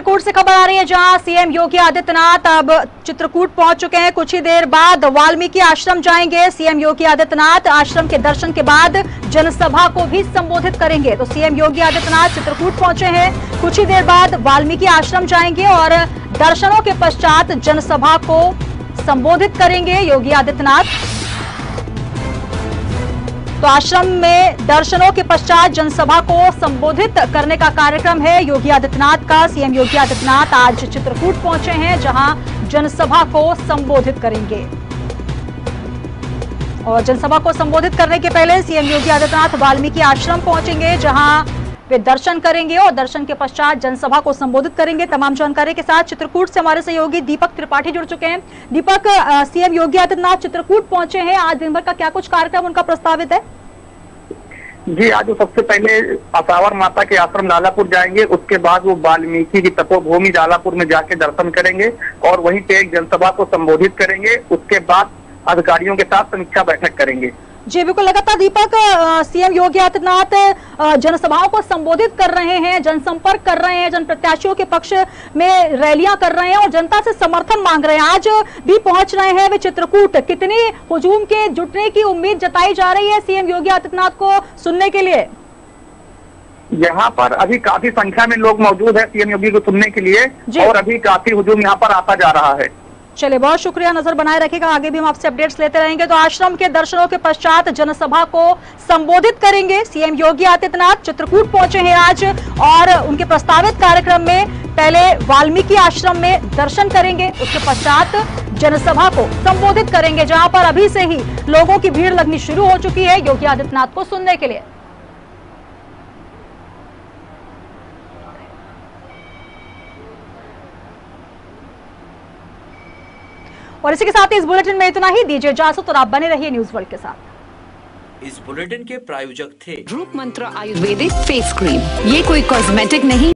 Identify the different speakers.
Speaker 1: चित्रकूट से खबर आ रही है, जहाँ सीएम योगी आदित्यनाथ अब चित्रकूट पहुँच चुके हैं। कुछ ही देर बाद वाल्मीकि आश्रम जाएँगे। सीएम योगी आदित्यनाथ आश्रम के दर्शन के बाद जनसभा को भी संबोधित करेंगे। तो सीएम योगी आदित्यनाथ चित्रकूट पहुँचे हैं। कुछ ही देर बाद वाल्मीकि आश्रम जाएँगे और दर्शनों के पश्चात जनसभा को संबोधित करेंगे। योगी आदित्यनाथ तो आश्रम में दर्शनों के पश्चात जनसभा को संबोधित करने का कार्यक्रम है। योगी आदित्यनाथ का सीएम योगी आदित्यनाथ आज चित्रकूट पहुँचे हैं, जहाँ जनसभा को संबोधित करेंगे। और जनसभा को संबोधित करने के पहले सीएम योगी आदित्यनाथ वाल्मीकि आश्रम पहुँचेंगे, जहाँ वे दर्शन करेंगे और दर्शन के पश्चात जनसभा को संबोधित करेंगे। तमाम जानकारी के साथ चित्रकूट से हमारे सहयोगी दीपक त्रिपाठी जुड़ चुके हैं। दीपक सीएम योगी आदित्यनाथ चित्रकूट पहुँचे हैं। आज दिन भर का क्या कुछ कार्यक्रम उनका प्रस्तावित है?
Speaker 2: जी, आज वो सबसे पहले असावर माता के आश्रम लालापुर जाएँगे। उसके बाद वो वाल्मीकि की तपोभूमि लालापुर में जाके दर्शन करेंगे और वहीं पे एक जनसभा को संबोधित करेंगे। उसके बाद अधिकारियों के साथ समीक्षा बैठक करेंगे।
Speaker 1: जी बिल्कुल लगातार दीपक सीएम योगी आदित्यनाथ जनसभाओं को संबोधित कर रहे हैं जनसंपर्क कर रहे हैं जन प्रत्याशियों के पक्ष में रैलियाँ कर रहे हैं और जनता से समर्थन मांग रहे हैं। आज भी पहुँच रहे हैं वे चित्रकूट। कितनी हुजूम के जुटने की उम्मीद जताई जा रही है सीएम योगी आदित्यनाथ को सुनने के लिए?
Speaker 2: यहाँ पर अभी काफ़ी संख्या में लोग मौजूद है सीएम योगी को सुनने के लिए और अभी काफ़ी हुजूम यहाँ पर आता जा रहा है।
Speaker 1: चलिए, बहुत शुक्रिया, नज़र बनाए रखेगा आगे भी हम आपसे अपडेट्स लेते रहेंगे। तो आश्रम के दर्शनों के पश्चात जनसभा को संबोधित करेंगे। सीएम योगी आदित्यनाथ चित्रकूट पहुँचे हैं आज और उनके प्रस्तावित कार्यक्रम में पहले वाल्मीकि आश्रम में दर्शन करेंगे। उसके पश्चात जनसभा को संबोधित करेंगे, जहाँ पर अभी से ही लोगों की भीड़ लगनी शुरू हो चुकी है। योगी आदित्यनाथ को सुनने के लिए। और इसी के साथ इस बुलेटिन में इतना ही। दीजिए इजाज़त और आप बने रहिए न्यूज़ वर्ल्ड के साथ।
Speaker 3: इस बुलेटिन के प्रायोजक थे।
Speaker 4: रूप मंत्र आयुर्वेदिक फेस क्रीम। ये कोई कॉस्मेटिक नहीं।